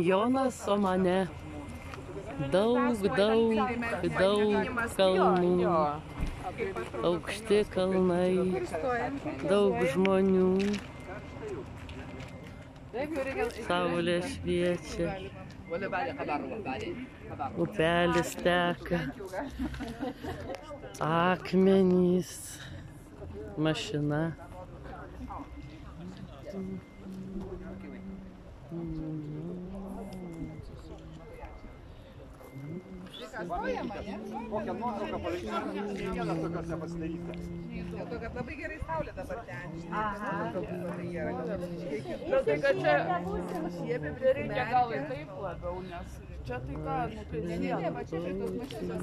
Jonas, o mane. Daug, daug, daug kalnų, aukšti kalnai, daug žmonių, saulė šviečia, upelis teka, akmenys, mašina. Kokią nuotrauką palaikyti, vieną tokiuose pasidaryti. Dėl to, kad labai gerai saulė dabar ten. Nu, tai kad čia reikia gal ir taip labiau, nes čia tai ką, nu tai Ne, ne, va čia prie tos mašinos